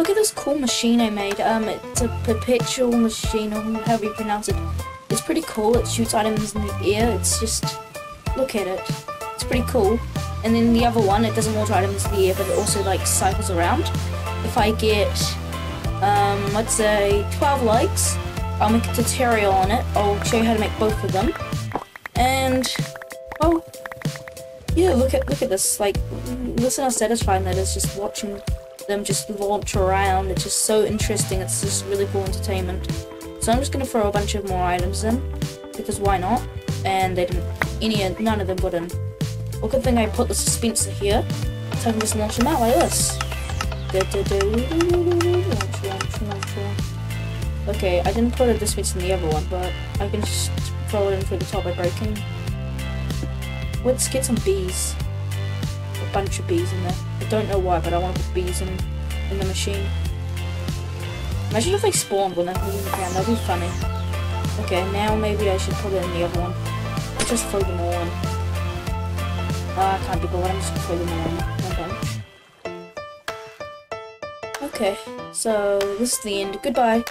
Look at this cool machine I made. Um, it's a perpetual machine, or however you pronounce it. It's pretty cool. It shoots items in the air. It's just, look at it. It's pretty cool. And then the other one, it doesn't launch items in the air, but it also like cycles around. If I get, um, let's say 12 likes, I'll make a tutorial on it. I'll show you how to make both of them. And, well, yeah, look at look at this. Like, listen how satisfying that is. Just watching them just launch around. It's just so interesting. It's just really cool entertainment. So I'm just gonna throw a bunch of more items in because why not? And they didn't. Any none of them got in. Well, good thing I put the dispenser here, so I can just launch them out like this. Okay, I didn't put a dispenser in the other one, but I can just throw it in through the top by breaking. Let's get some bees. Bunch of bees in there. I don't know why, but I want to put bees in, in the machine. Imagine if they spawned when they're moving around, that'd be funny. Okay, now maybe I should put it in the other one. I'll just throw them all in. Ah, I can't be bothered, I'm just gonna throw them all in. Okay, so this is the end. Goodbye.